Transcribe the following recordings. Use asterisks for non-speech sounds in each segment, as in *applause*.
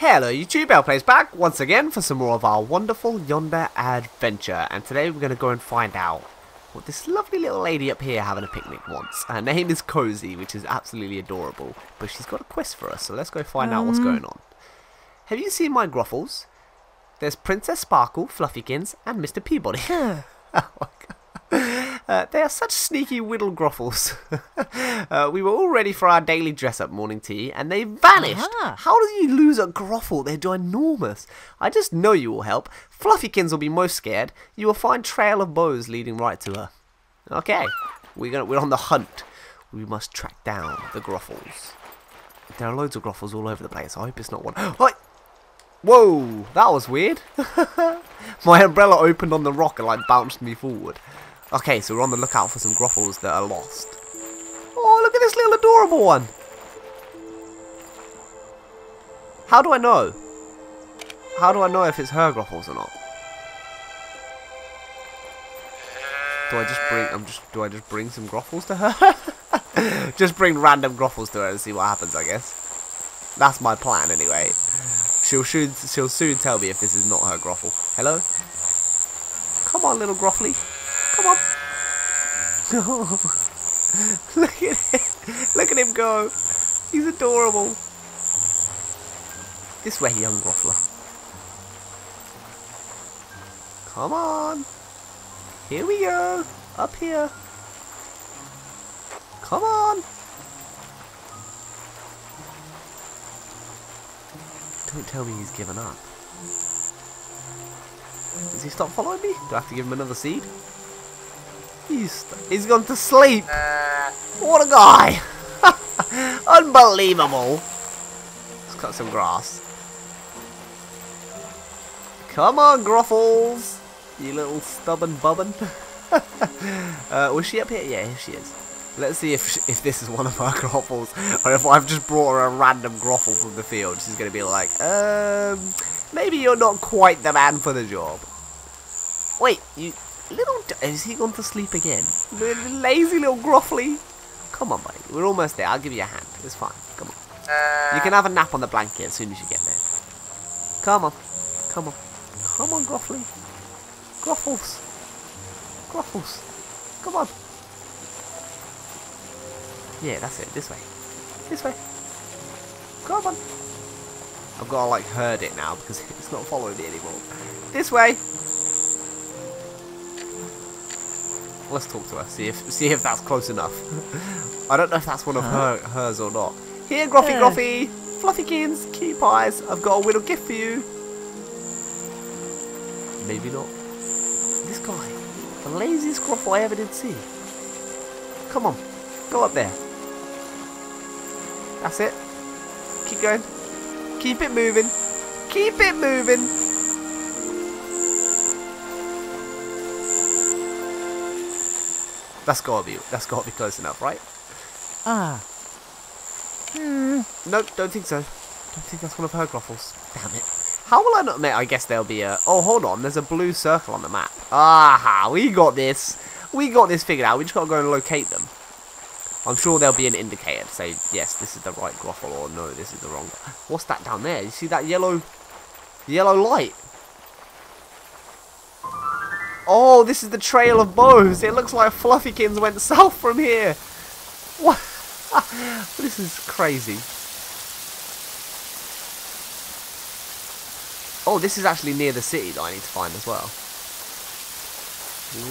Hello YouTube, Plays back once again for some more of our wonderful Yonder adventure and today we're going to go and find out what this lovely little lady up here having a picnic wants. Her name is Cozy, which is absolutely adorable, but she's got a quest for us, so let's go find out what's Um. going on. Have you seen my Gruffles? There's Princess Sparkle, Fluffykins, and Mr. Peabody. *laughs* oh my god. Uh, they are such sneaky whittle gruffles. *laughs* uh, we were all ready for our daily dress-up morning tea, and they vanished. Aha. How do you lose a gruffle? They're ginormous. I just know you will help. Fluffykins will be most scared. You will find trail of bows leading right to her. Okay, we're gonna we're on the hunt. We must track down the gruffles. There are loads of gruffles all over the place. I hope it's not one. *gasps* What? Whoa, that was weird. *laughs* My umbrella opened on the rock and like bounced me forward. Okay, so we're on the lookout for some gruffles that are lost. Oh, look at this little adorable one. How do I know? How do I know if it's her gruffles or not? Do I just bring? I'm just. Do I just bring some gruffles to her? *laughs* just bring random gruffles to her and see what happens. I guess. That's my plan anyway. She'll soon. She'll soon tell me if this is not her gruffle. Hello. Come on, little gruffly. On. *laughs* Look at him. Look at him go. He's adorable. This way, young gruffler. Come on. Here we go. Up here. Come on. Don't tell me he's given up. Does he stop following me? Do I have to give him another seed? He's he's gone to sleep. What a guy! *laughs* Unbelievable. Let's cut some grass. Come on, Gruffles! You little stubborn bubbin. *laughs* uh, was she up here? Yeah, here she is. Let's see if sh if this is one of her *laughs* Gruffles, or if I've just brought her a random Gruffle from the field. She's going to be like, um, maybe you're not quite the man for the job. Wait, you little... d- Is he gone to sleep again? Little lazy little groffly. Come on, buddy. We're almost there. I'll give you a hand. It's fine. Come on. Uh, you can have a nap on the blanket as soon as you get there. Come on. Come on. Come on, Groffly. Groffles. Groffles. Come on. Yeah, that's it. This way. This way. Come on. I've got to like herd it now because *laughs* it's not following me anymore. This way. Let's talk to her. See if see if that's close enough. I don't know if that's one of her hers or not. Here, Groffy, Yeah. Gruffy, Fluffykins, cutie pies. I've got a little gift for you. Maybe not. This guy, the laziest Gruffle I ever did see. Come on, go up there. That's it. Keep going. Keep it moving. Keep it moving. That's gotta be that's gotta be close enough, right? Ah. Hmm. Nope, don't think so. Don't think that's one of her gruffles. Damn it. How will I not admit? I guess there'll be a. Oh, hold on. There's a blue circle on the map. Aha! We got this. We got this figured out. We just gotta go and locate them. I'm sure there'll be an indicator to say yes, this is the right gruffle, or no, this is the wrong. What's that down there? You see that yellow, yellow light? Oh, this is the trail of bows. It looks like Fluffykins went south from here. What? *laughs* this is crazy. Oh, this is actually near the city that I need to find as well.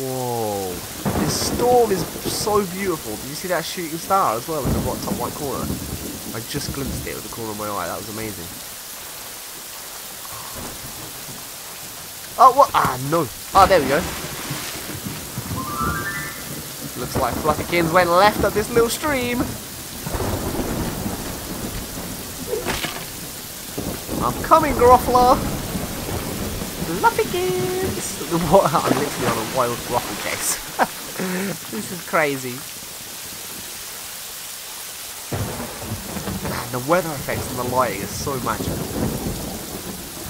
Whoa. This storm is so beautiful. Did you see that shooting star as well in the top right corner? I just glimpsed it with the corner of my eye. That was amazing. Oh, what? Ah, no. Oh, there we go. Looks like Fluffykins went left up this little stream. I'm coming, Groffler. Fluffykins. *laughs* What? I'm literally on a wild Gruffle chase. *laughs* this is crazy. The weather effects and the lighting is so magical. It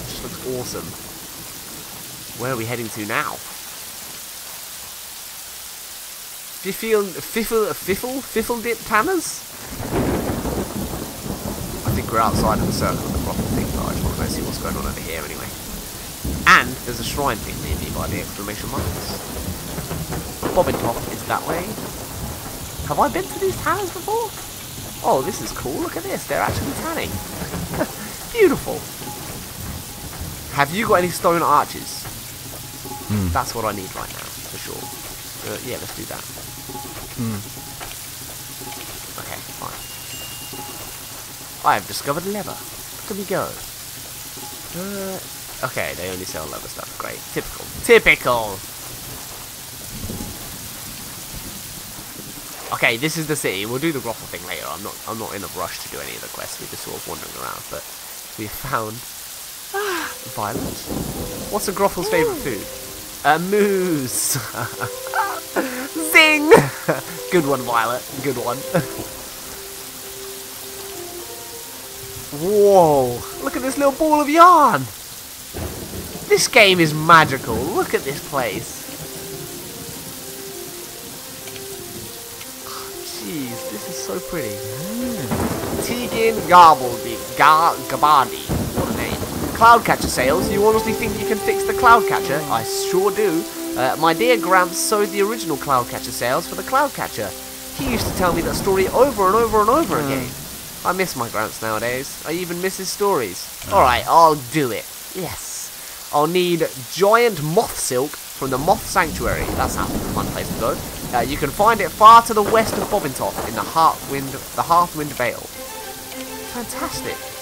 just looks awesome. Where are we heading to now? Feel fiffle, fiffle, fiffle dip tanners? I think we're outside of the circle of the brothel thing, but I just want to go see what's going on over here anyway. And there's a shrine thing near me by the exclamation marks. Bobbin Top is that way. Have I been to these towers before? Oh, this is cool. Look at this. They're actually tanning. *laughs* Beautiful. Have you got any stone arches? Hmm. That's what I need right now, for sure. Uh, yeah, let's do that. Hmm. Okay, fine. I have discovered leather. Look at me go. Uh, okay, they only sell leather stuff. Great. Typical. Typical! Okay, this is the city. We'll do the brothel thing later. I'm not. I'm not in a rush to do any of the quests. We're just sort of wandering around. But we found ah, Violet. What's a grothel's favourite food? A moose. *laughs* Zing! *laughs* Good one, Violet. Good one. Whoa! Look at this little ball of yarn. This game is magical. Look at this place. Jeez, this is so pretty. Hmm. Tegan Garbledy, Gar Gabadi, name. Cloudcatcher sails. You honestly think you can fix the Cloudcatcher? I sure do. Uh, my dear Gramps sold the original Cloudcatcher sails for the Cloudcatcher. He used to tell me that story over and over and over again. I miss my Gramps nowadays. I even miss his stories. Alright, I'll do it. Yes. I'll need giant moth silk from the Moth Sanctuary. That sounds like a fun place to go. Uh, you can find it far to the west of Bobbintop in the Heartwind, the Hearthwind Vale. Fantastic.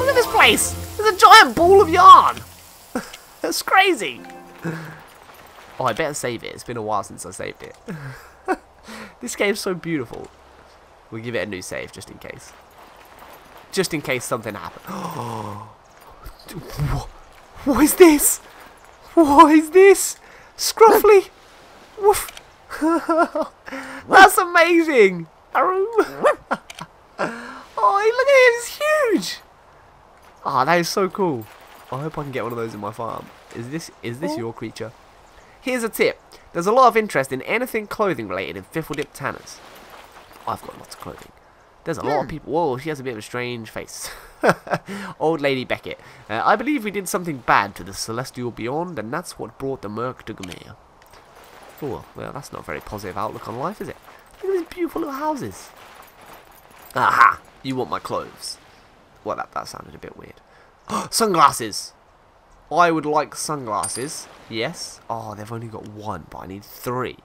Look at this place. There's a giant ball of yarn. *laughs* That's crazy. Oh, I better save it. It's been a while since I saved it. *laughs* this game's so beautiful. We'll give it a new save just in case. Just in case something happens. *gasps* what is this? What is this? Scruffly. Woof. *laughs* That's amazing. Oh, look at it. It's huge. Ah, that is so cool. I hope I can get one of those in my farm. Is this is this your creature? Here's a tip. There's a lot of interest in anything clothing related in Fiffledip Tanners. I've got lots of clothing. There's a lot of people. Whoa, she has a bit of a strange face. *laughs* Old Lady Beckett. Uh, I believe we did something bad to the Celestial Beyond, and that's what brought the Murk to Gemea. Oh, well, that's not a very positive outlook on life, is it? Look at these beautiful little houses. Aha! You want my clothes. Well, that, that sounded a bit weird. *gasps* sunglasses! I would like sunglasses. Yes. Oh, they've only got one, but I need three.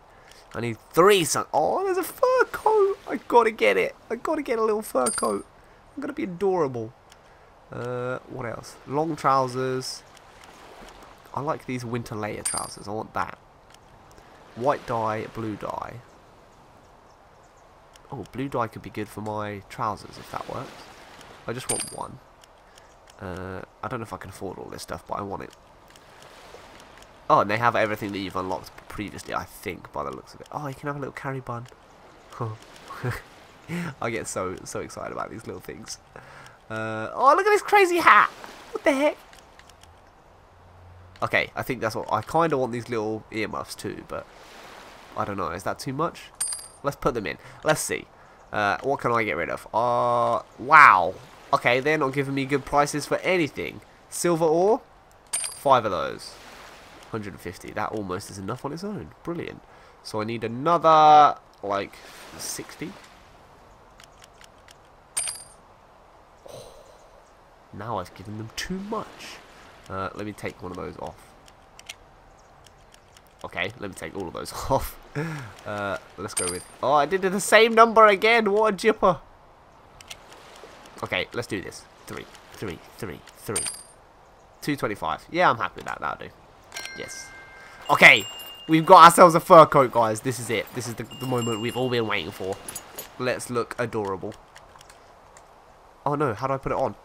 I need three sun. Oh, there's a fur coat. I gotta get it. I gotta get a little fur coat. I'm gonna be adorable. Uh, what else? Long trousers. I like these winter layer trousers. I want that. White dye, blue dye. Oh, blue dye could be good for my trousers if that works. I just want one. Uh, I don't know if I can afford all this stuff, but I want it. Oh, and they have everything that you've unlocked previously, I think, by the looks of it. Oh, you can have a little carry bun. *laughs* I get so so excited about these little things. Uh, oh, look at this crazy hat! What the heck? Okay, I think that's what... I kind of want these little earmuffs too, but... I don't know, is that too much? Let's put them in. Let's see. Uh, what can I get rid of? Uh, wow. Okay, they're not giving me good prices for anything. Silver ore? Five of those. 150. That almost is enough on its own. Brilliant. So I need another, like, 60. Oh, now I've given them too much. Uh, let me take one of those off. Okay, let me take all of those *laughs* off. Uh, let's go with... Oh, I did the same number again. What a jipper. Okay, let's do this. Three, three, three, three. 225. Yeah, I'm happy with that. That'll do. Yes. Okay, we've got ourselves a fur coat, guys. This is it. This is the, the moment we've all been waiting for. Let's look adorable. Oh no, how do I put it on?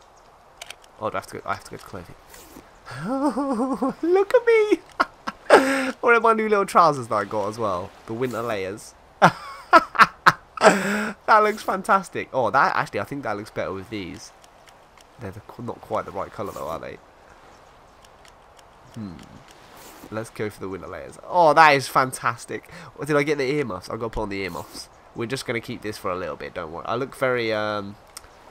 Oh, I have to go, I have to go to clothing. Oh, *laughs* look at me! *laughs* What are my new little trousers that I got as well? The winter layers. *laughs* *laughs* that looks fantastic. Oh, that actually, I think that looks better with these. They're the, not quite the right colour though, are they? Hmm. Let's go for the winter layers. Oh, that is fantastic. Or did I get the earmuffs? I've got to put on the earmuffs. We're just going to keep this for a little bit, don't worry. I look very, um,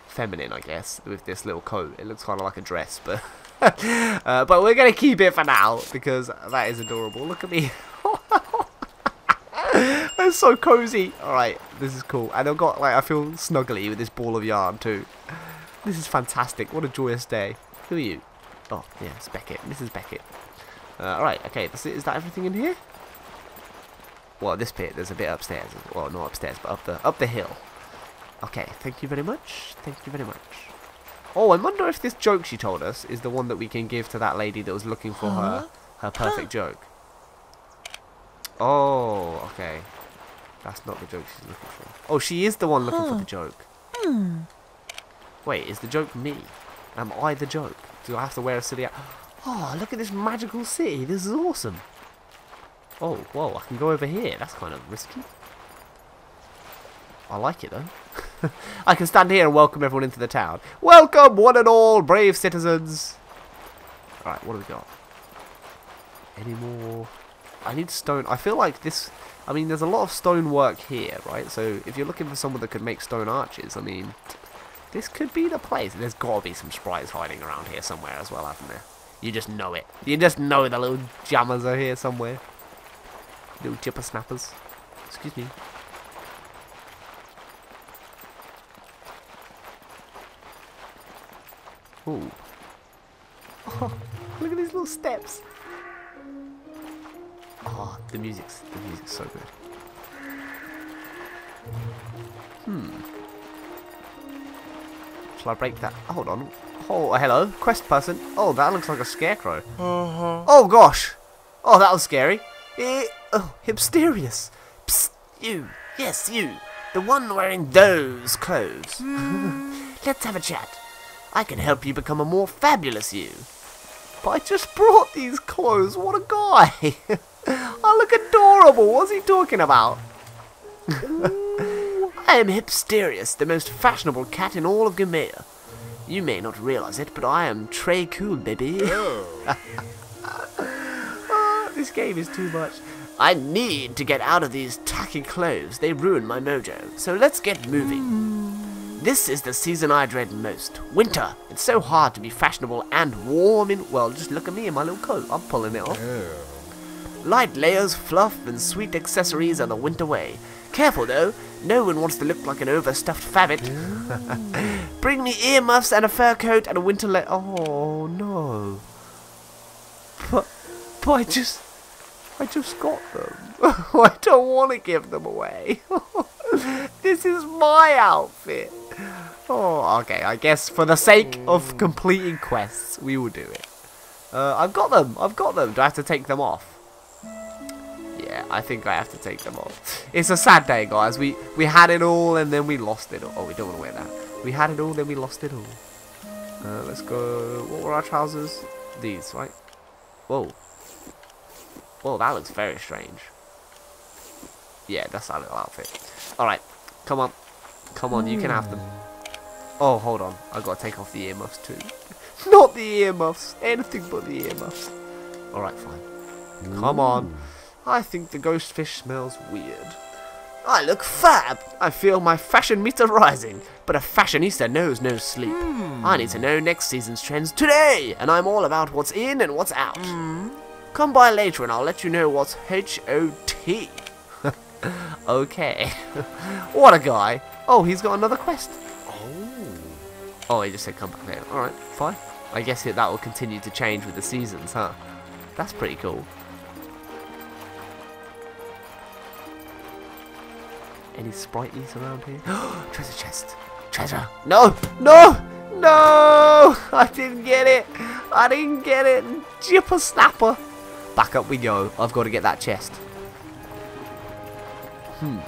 feminine, I guess, with this little coat. It looks kind of like a dress, but *laughs* uh, but we're gonna keep it for now because that is adorable. Look at me. *laughs* That's so cozy. All right, this is cool, and I've got like I feel snuggly with this ball of yarn too. This is fantastic. What a joyous day. Who are you? Oh, yeah, it's Beckett. This is Beckett. Uh, all right, okay. That's it. Is that everything in here? Well, this bit there's a bit upstairs. Well, not upstairs, but up the up the hill. Okay, thank you very much. Thank you very much. Oh, I wonder if this joke she told us is the one that we can give to that lady that was looking for her her perfect joke. Oh, okay. That's not the joke she's looking for. Oh, she is the one looking for the joke. Hmm. Wait, is the joke me? Am I the joke? Do I have to wear a silly... Oh, look at this magical city. This is awesome. Oh, whoa, I can go over here. That's kind of risky. I like it, though. *laughs* I can stand here and welcome everyone into the town. Welcome, one and all, brave citizens. Alright, what do we got? Any more... I need stone. I feel like this... I mean, there's a lot of stone work here, right? So if you're looking for someone that could make stone arches, I mean, this could be the place. There's got to be some sprites hiding around here somewhere as well, haven't there? You just know it. You just know the little jammers are here somewhere. Little chipper snappers. Excuse me. Ooh. Oh, *laughs* look at these little steps. Oh, the music's the music's so good. Hmm. Shall I break that? Hold on. Oh, hello, quest person. Oh, that looks like a scarecrow. Uh-huh. Oh gosh. Oh, that was scary. Eh, oh, Hipsterious. Psst, you. Yes, you. The one wearing those clothes. *laughs* Let's have a chat. I can help you become a more fabulous you. But I just brought these clothes. What a guy. *laughs* I *laughs* look adorable. What's he talking about? *laughs* I am Hipsterious, the most fashionable cat in all of Gemea. You may not realize it, but I am Trey Cool, baby. Ah, *laughs* this game is too much. I need to get out of these tacky clothes. They ruin my mojo. So let's get moving. This is the season I dread most. Winter. It's so hard to be fashionable and warm in... Well, just look at me in my little coat. I'm pulling it off. Light layers, fluff, and sweet accessories are the winter way. Careful though, no one wants to look like an overstuffed fabbit. *laughs* Bring me earmuffs and a fur coat and a winter le- Oh no. But, but I just, I just got them. *laughs* I don't want to give them away. *laughs* this is my outfit. Oh, okay. I guess for the sake of completing quests, we will do it. Uh, I've got them. I've got them. Do I have to take them off? I think I have to take them off. It's a sad day, guys. We we had it all and then we lost it all. Oh, we don't want to wear that. We had it all, then we lost it all. Uh, let's go. What were our trousers? These, right? Whoa. Whoa, that looks very strange. Yeah, that's our little outfit. Alright, come on. Come on, you can have them. Oh, hold on. i got to take off the earmuffs too. Not the earmuffs. Anything but the earmuffs. Alright, fine. Come on. I think the ghost fish smells weird. I look fab! I feel my fashion meter rising, but a fashionista knows no sleep. Hmm. I need to know next season's trends today, and I'm all about what's in and what's out. Hmm. Come by later and I'll let you know what's H-O-T. *laughs* okay. *laughs* what a guy. Oh, he's got another quest. Oh. Oh, he just said come back later. Alright, fine. I guess that will continue to change with the seasons, huh? That's pretty cool. Any sprightlies around here? *gasps* Treasure chest. Treasure. No! No! No! I didn't get it. I didn't get it. Jipper snapper. Back up we go. I've got to get that chest. Hmm.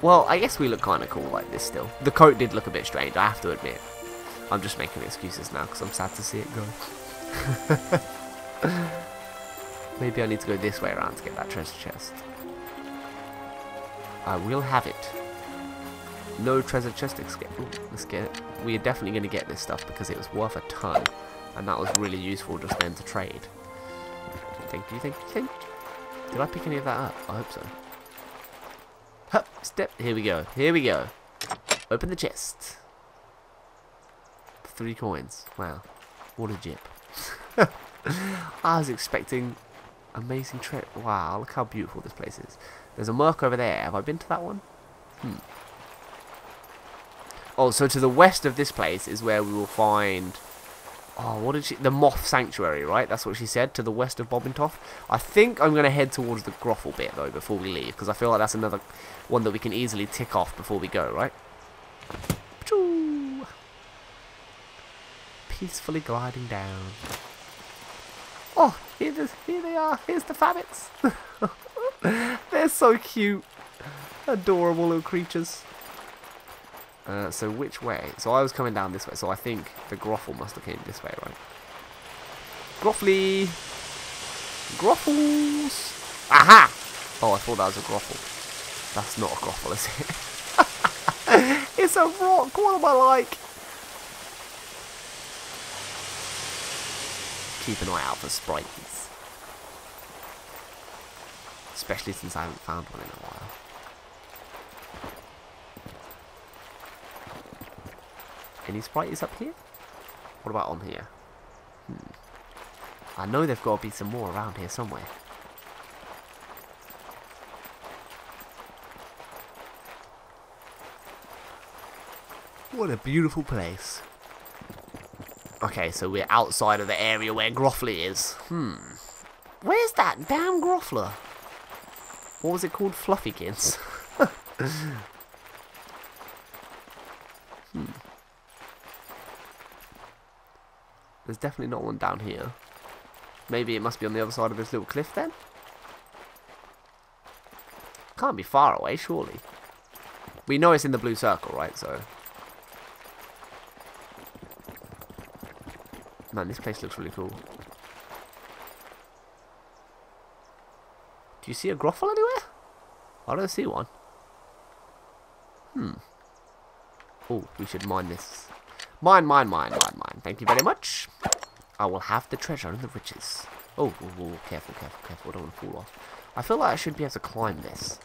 Well, I guess we look kind of cool like this still. The coat did look a bit strange, I have to admit. I'm just making excuses now because I'm sad to see it go. *laughs* Maybe I need to go this way around to get that treasure chest. I will have it. No treasure chest escape. Ooh, let's get it. We are definitely going to get this stuff because it was worth a ton. And that was really useful just then to trade. Thank you, thank you, thank you. Did I pick any of that up? I hope so. Hup, step. Here we go. Here we go. Open the chest. Three coins. Wow. What a jip. *laughs* I was expecting amazing trip. Wow, look how beautiful this place is. There's a mark over there. Have I been to that one? Hmm. Oh, so to the west of this place is where we will find... Oh, what did she... The Moth Sanctuary, right? That's what she said, to the west of Bobbintoff. I think I'm going to head towards the Groffle bit, though, before we leave, because I feel like that's another one that we can easily tick off before we go, right? Peacefully gliding down. Oh, here, here they are. Here's the Fabbits. *laughs* *laughs* They're so cute. Adorable little creatures. Uh, so which way? So I was coming down this way, so I think the Groffle must have came this way, right? Groffly! Groffles! Aha! Oh, I thought that was a Groffle. That's not a Groffle, is it? *laughs* it's a rock! What am I like? Keep an eye out for sprites. Especially since I haven't found one in a while. Any sprites up here? What about on here? Hmm. I know there've got to be some more around here somewhere. What a beautiful place. Okay, so we're outside of the area where Groffly is. Hmm. Where's that damn Groffler? What was it called? Fluffykins. *laughs* hmm. There's definitely not one down here. Maybe it must be on the other side of this little cliff then? Can't be far away, surely. We know it's in the blue circle, right? So. Man, this place looks really cool. Do you see a Groffle anywhere? I don't see one. Hmm. Oh, we should mine this Mine, mine, mine, mine, mine. Thank you very much. I will have the treasure and the riches. Oh, oh, oh, careful, careful, careful. I don't want to fall off. I feel like I should be able to climb this.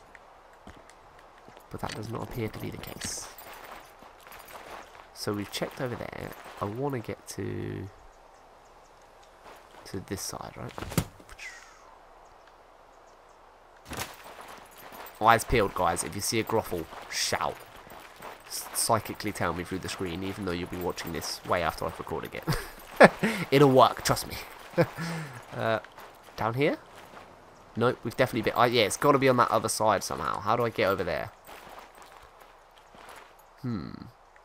But that does not appear to be the case. So we've checked over there. I want to get to... to this side, right? Eyes peeled, guys. If you see a Groffle, shout psychically tell me through the screen, even though you'll be watching this way after I've recorded it. *laughs* It'll work, trust me. *laughs* uh, down here? Nope, we've definitely been... Uh, yeah, it's got to be on that other side somehow. How do I get over there? Hmm.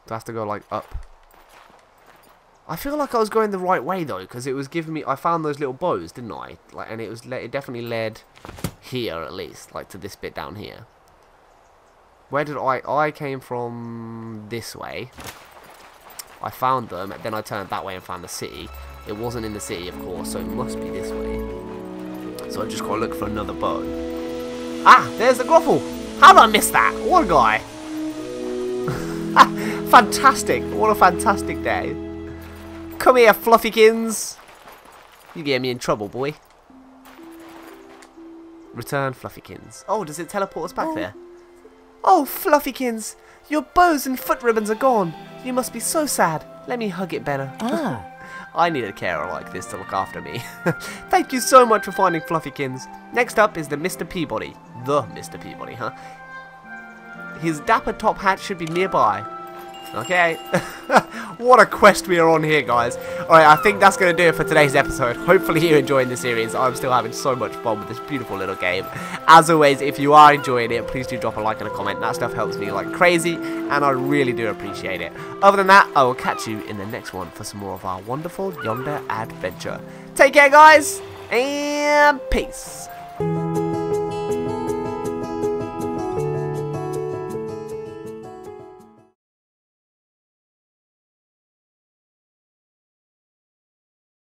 Do I have to go, like, up? I feel like I was going the right way, though, because it was giving me... I found those little bows, didn't I? Like, And it was it definitely led here, at least, like, to this bit down here. Where did I... I came from this way. I found them, then I turned that way and found the city. It wasn't in the city, of course, so it must be this way. So I just got to look for another bow. Ah, there's the Groffle. How did I miss that? What a guy. *laughs* fantastic. What a fantastic day. Come here, Fluffykins. You get me in trouble, boy. Return Fluffykins. Oh, does it teleport us back oh. there? Oh, Fluffykins, your bows and foot ribbons are gone. You must be so sad. Let me hug it better. *laughs* Ah. I need a carer like this to look after me. *laughs* Thank you so much for finding Fluffykins. Next up is the Mr. Peabody. The Mr. Peabody, huh? His dapper top hat should be nearby. Okay. *laughs* what a quest we are on here, guys. Alright, I think that's going to do it for today's episode. Hopefully you're enjoying the series. I'm still having so much fun with this beautiful little game. As always, if you are enjoying it, please do drop a like and a comment. That stuff helps me like crazy, and I really do appreciate it. Other than that, I will catch you in the next one for some more of our wonderful Yonder adventure. Take care, guys, and peace.